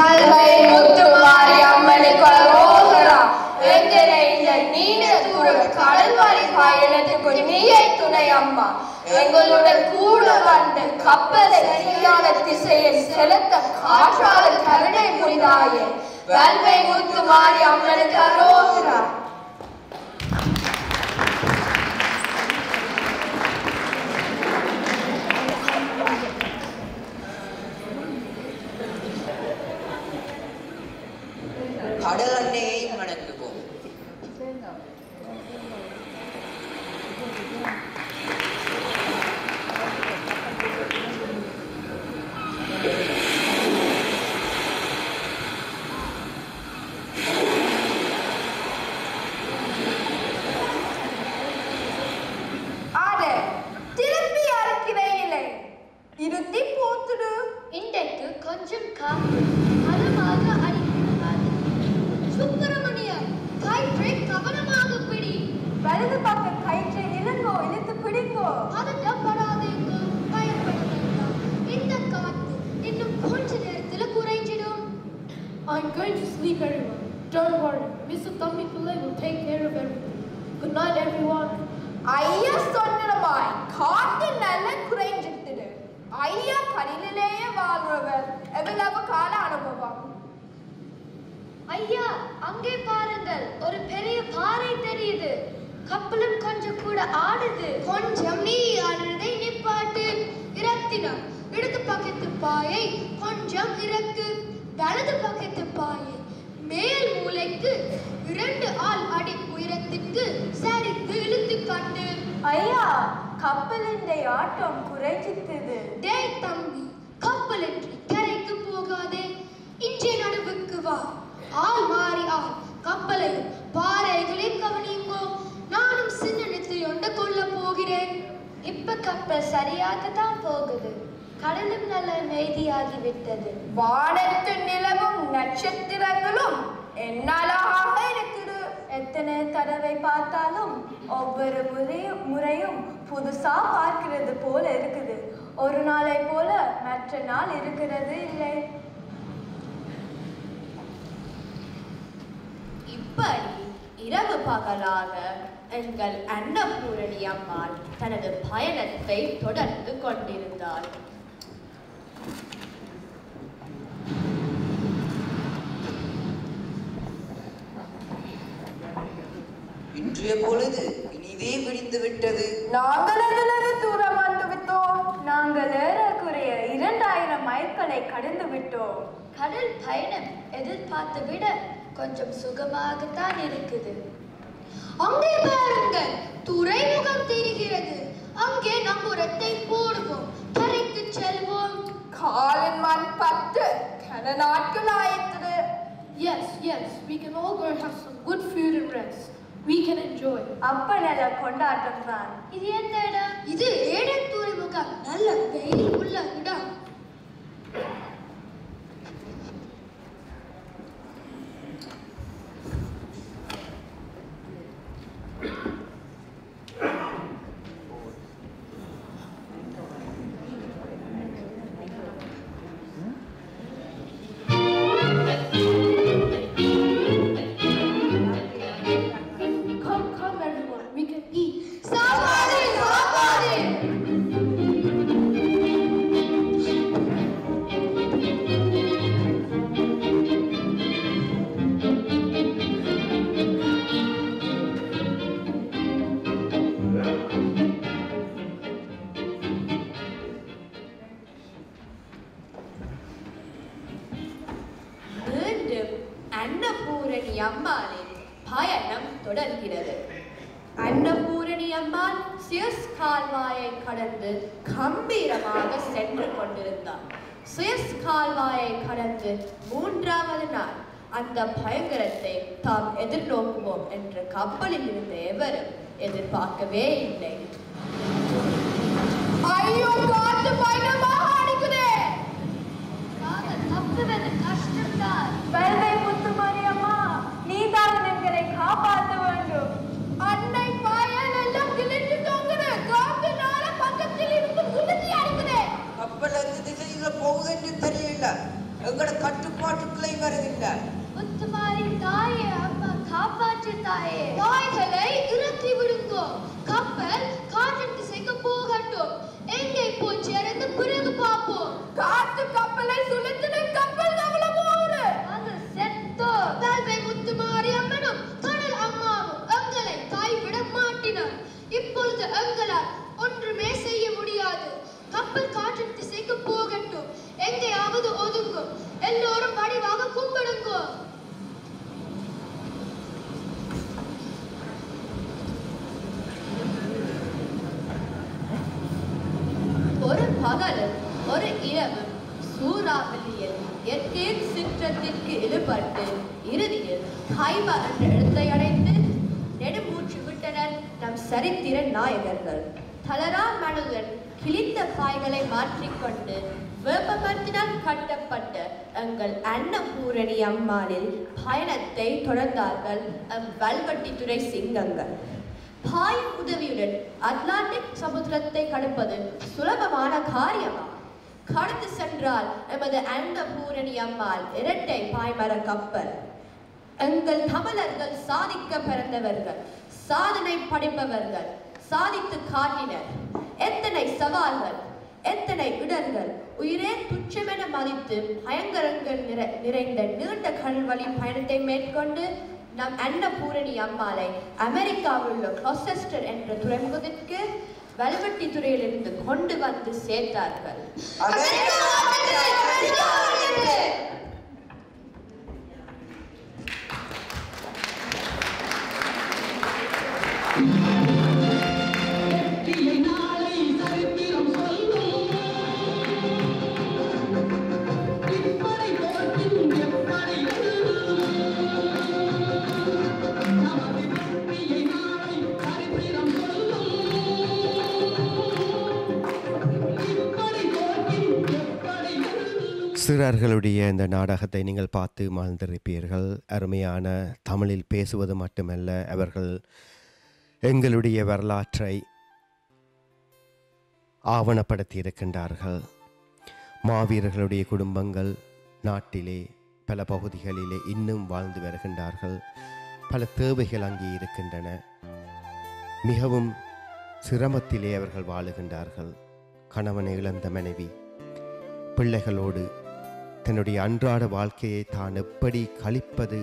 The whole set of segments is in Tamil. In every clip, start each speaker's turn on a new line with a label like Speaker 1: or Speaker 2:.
Speaker 1: கல்வை முத்துமாரி அம்மனுக்கு அரோகரா எங்களை இந்த நீண்ட தூர கடல்வாரி பயணத்துக்கு நீயை துணை அம்மா எங்களுடன் கூட வந்த கப்பலை சரியான திசையில் செலுத்த காற்றால கருணை புரிதாயே கல்வை முத்துமாரி அம்மனுக்கு அரோகரா
Speaker 2: ಸಾಡೆ
Speaker 3: ಗಂಟೆಗೆ ಏನು ಮಾಡೋದು sleep, everyone. Don't worry. Mr. Tommy Pillay will take care of everything. Good night, everyone.
Speaker 1: ஐயா சொன்னமாய் காட்டு நல்ல குறைஞ்சிட்டுடு ஐயா கடலிலேயே வாழ்றவர் எவ்வளவு கால அனுபவம்
Speaker 2: ஐயா அங்கே பாருங்கள் ஒரு பெரிய பாறை தெரியுது கப்பலும் கொஞ்சம் கூட ஆடுது கொஞ்சம் நீ ஆடுறதை நிப்பாட்டு இறத்தினம் இடது பக்கத்து பாயை கொஞ்சம் இறக்கு வலது பக்கத்து பாயை மேல் மூலைக்கு இரண்டு ஆள் அடி உயரத்திற்கு சரித்து இழுத்து காட்டு
Speaker 1: ஐயா கப்பலின் ஆட்டம் குறைஞ்சிட்டது
Speaker 2: டேய் தம்பி கப்பலின்றி கரைக்கு போகாதே. இன்றைய நடுவுக்கு வா. ஆள் மாறி ஆள் கப்பலையும் பாறைகளையும் கவனிங்கோ நானும் சின்ன ஒன்று கொள்ள போகிறேன். இப்ப கப்பல் சரியாக தான் போகுது. கடலும் நல்ல அமைதியாகி விட்டது
Speaker 1: வானத்து நிலவும் நட்சத்திரங்களும் என்னாலாக இருக்குது எத்தனை தடவை பார்த்தாலும் ஒவ்வொரு முறையும் முறையும் புதுசா பார்க்கிறது போல இருக்குது. ஒரு நாளை போல மற்ற நாள் இருக்கிறது இல்லை.
Speaker 4: இப்படி இரவு பகலாக எங்கள் அன்னபூரணி அம்மாள் தனது பயணத்தை தொடர்ந்து கொண்டிருந்தாள்.
Speaker 5: இன்றைய பொழுது இனிதே விடிந்து விட்டது
Speaker 1: நாங்கள் அதிலிருந்து தூரம் வந்து விட்டோம். நாங்கள் ஏறக்குறைய இரண்டாயிரம் மைல்களை கடந்து விட்டோம்.
Speaker 2: கடல் பயணம் எதிர்பார்த்த விட கொஞ்சம் சுகமாகத்தான் இருக்குது. அங்கே பாருங்கள் துறைமுகம் தெரிகிறது.
Speaker 1: கன நாட்கள் ஆயிட்டது
Speaker 3: Yes, yes, we can all go have some good food and rest. We can enjoy.
Speaker 1: அப்ப நல்ல கொண்டாட்டம் தான்
Speaker 2: இது எந்த இடம் இது ஏடன் துறைமுகம் நல்ல வெயில் உள்ள இடம்
Speaker 4: கடந்து கம்பீரமாக சென்று கொண்டிருந்தார் சுயஸ் கால்வாயை கடந்து மூன்றாவது நாள் அந்த பயங்கரத்தை தாம் எதிர்நோக்குவோம் என்று கப்பலில் இருந்த எவரும் எதிர்பார்க்கவே இல்லை.
Speaker 1: ஐயோ காத்து
Speaker 5: வருகின்றார்.
Speaker 2: முத்துமாரி தாயே அம்மா காப்பாற்று தாயே. நோய்களை இறக்கி விடுங்கோ.
Speaker 4: இயற்கையின் இழுபட்டு இறுதியில் ஹைமா என்ற இடத்தை அடைந்து நெடுமூச்சு விட்டனர் நம் சரித்திர நாயகர்கள். தளரா மனதுடன் கிழிந்த பாய்களை மாற்றிக்கொண்டு வேப்பமரத்தினால் கட்டப்பட்ட எங்கள் அன்னபூரணி அம்மாளில் பயணத்தை தொடர்ந்தார்கள் வல்வட்டித்துறை சிங்கங்கள். பாய் உதவியுடன் அட்லாண்டிக் சமுத்திரத்தை கடப்பது சுலபமான காரியமா? கடந்து சென்றால் எமது அன்னபூரணி அம்மாள் இரட்டை பாய்மர கப்பல். எங்கள் தமிழர்கள் சாதிக்க பிறந்தவர்கள் சாதனை படைப்பவர்கள் சாதித்து காட்டினர். எத்தனை சவால்கள் எத்தனை இடர்கள் உயிரே துச்சமென மதித்து பயங்கரங்கள் நிறை நிறைந்த நீண்ட கடல்வழி பயணத்தை மேற்கொண்டு நம் அன்னபூரணி அம்மாளை அமெரிக்காவில் உள்ள என்ற துறைமுகத்திற்கு வலுவட்டி துறையிலிருந்து கொண்டு வந்து சேர்த்தார்கள்.
Speaker 6: சிறார்களுடைய இந்த நாடகத்தை நீங்கள் பார்த்து மகிழ்ந்திருப்பீர்கள். அருமையான தமிழில் பேசுவது மட்டுமல்ல அவர்கள் எங்களுடைய வரலாற்றை ஆவணப்படுத்தி இருக்கின்றார்கள் மாவீரர்களுடைய குடும்பங்கள் நாட்டிலே பல பகுதிகளிலே இன்னும் வாழ்ந்து வருகின்றார்கள். பல தேவைகள் அங்கே இருக்கின்றன. மிகவும் சிரமத்திலே அவர்கள் வாழுகின்றார்கள். கணவனை இழந்த மனைவி பிள்ளைகளோடு தன்னுடைய அன்றாட வாழ்க்கையை தான் எப்படி கழிப்பது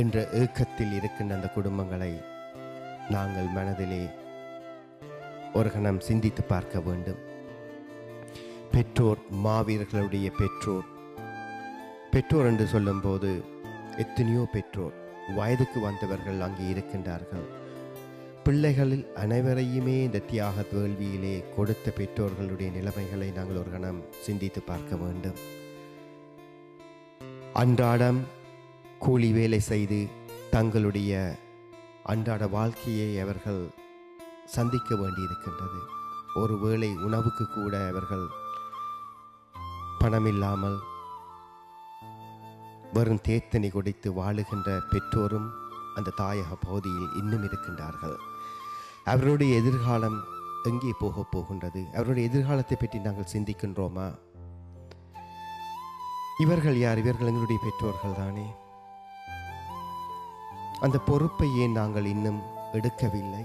Speaker 6: என்ற ஏக்கத்தில் இருக்கின்ற அந்த குடும்பங்களை நாங்கள் மனதிலே ஒரு கணம் சிந்தித்து பார்க்க வேண்டும். பெற்றோர் மாவீரர்களுடைய பெற்றோர். பெற்றோர் என்று சொல்லும்போது எத்தனையோ பெற்றோர் வயதுக்கு வந்தவர்கள் அங்கே இருக்கின்றார்கள். பிள்ளைகளில் அனைவரையுமே இந்த தியாக வேள்வியிலே கொடுத்த பெற்றோர்களுடைய நிலைமைகளை நாங்கள் ஒரு கணம் சிந்தித்து பார்க்க வேண்டும். அன்றாடம் கூலி வேலை செய்து தங்களுடைய அன்றாட வாழ்க்கையை அவர்கள் சந்திக்க வேண்டியிருக்கின்றது. ஒருவேளை உணவுக்கு கூட அவர்கள் பணமில்லாமல் வெறும் தேத்தனி குடித்து வாழுகின்ற பெற்றோரும் அந்த தாயக பகுதியில் இன்னும் இருக்கின்றார்கள். அவருடைய எதிர்காலம் எங்கே போகப் போகின்றது? அவருடைய எதிர்காலத்தை பற்றி நாங்கள் சிந்திக்கின்றோமா? இவர்கள் யார்? இவர்கள் எங்களுடைய பெற்றோர்கள் தானே. அந்த பொறுப்பை ஏன் நாங்கள் இன்னும் எடுக்கவில்லை?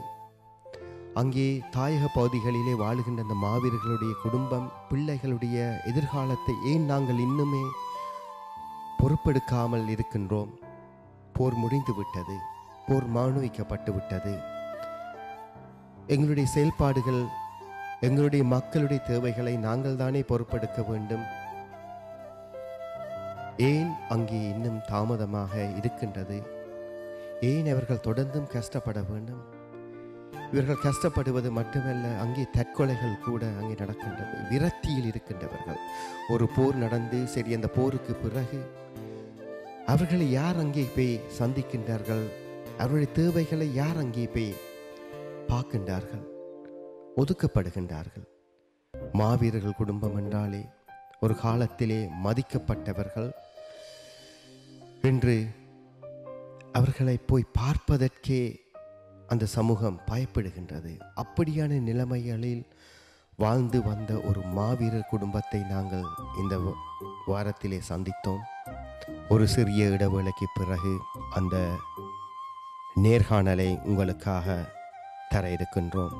Speaker 6: அங்கே தாயக பகுதிகளிலே வாழுகின்ற அந்த மாவீரர்களுடைய குடும்பம் பிள்ளைகளுடைய எதிர்காலத்தை ஏன் நாங்கள் இன்னுமே பொறுப்பெடுக்காமல் இருக்கின்றோம்? போர் முடிந்து விட்டது போர் மானுவிக்கப்பட்டு விட்டது எங்களுடைய செயல்பாடுகள் எங்களுடைய மக்களுடைய தேவைகளை நாங்கள் தானே பொறுப்பெடுக்க வேண்டும். ஏன் அங்கே இன்னும் தாமதமாக இருக்கின்றது? ஏன் அவர்கள் தொடர்ந்தும் கஷ்டப்பட வேண்டும்? இவர்கள் கஷ்டப்படுவது மட்டுமல்ல அங்கே தற்கொலைகள் கூட அங்கே நடக்கின்றது. விரக்தியில் இருக்கின்றவர்கள். ஒரு போர் நடந்து சரி அந்த போருக்கு பிறகு அவர்களை யார் அங்கே போய் சந்திக்கின்றார்கள்? அவருடைய தேவைகளை யார் அங்கே போய் பார்க்கின்றார்கள் ஒதுக்கப்படுகின்றார்கள். மாவீரர்கள் குடும்பம் என்றாலே ஒரு காலத்திலே மதிக்கப்பட்டவர்கள். இன்று அவர்களை போய் பார்ப்பதற்கே அந்த சமூகம் பயப்படுகின்றது. அப்படியான நிலைமைகளில் வாழ்ந்து வந்த ஒரு மாவீரர் குடும்பத்தை நாங்கள் இந்த வாரத்திலே சந்தித்தோம். ஒரு சிறிய இடைவேளைக்கு பிறகு அந்த நேர்காணலை உங்களுக்காக தர இருக்கின்றோம்.